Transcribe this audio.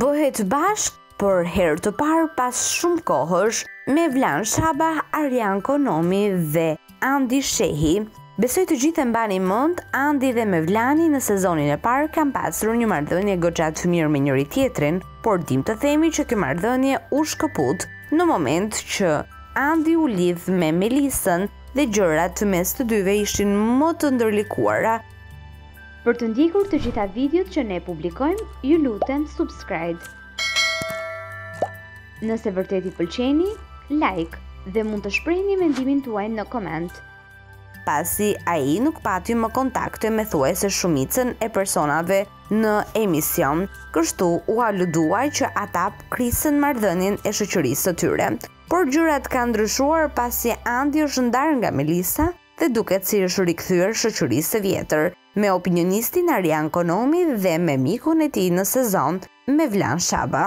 Bëhet bashkë për herë të parë pas shumë kohësh Mevlan Shaba, Arjan Konomi dhe Andi Shehi. Besoj të gjithë e mbani mend, Andi dhe Mevlani në sezonin e parë kanë pasur një marrëdhënie goxha të mirë me njëri-tjetrin, por dimë të themi që kjo marrëdhënie u shkëput në moment që Andi u lidh me Melisën dhe gjërat mes të dyve ishin më të ndërlikuara. Për të ndjekur të gjitha videot që ne publikojmë, ju lutem subscribe. Nëse vërtet i pëlqeni, like dhe mund të shprehni mendimin tuaj në koment. Pasi ai nuk pati më kontakte me thuajse shumicën e personave në emision, kështu u aludua që ata krisën marrëdhënien e shoqërisë së tyre. Por gjërat kanë ndryshuar pasi Andi është ndarë nga Melisa dhe duket se i është rikthyer shoqërisë së vjetër. me opinionistin Arjan Konomi dhe me mikun e tij në sezon, Mevlan Shaba.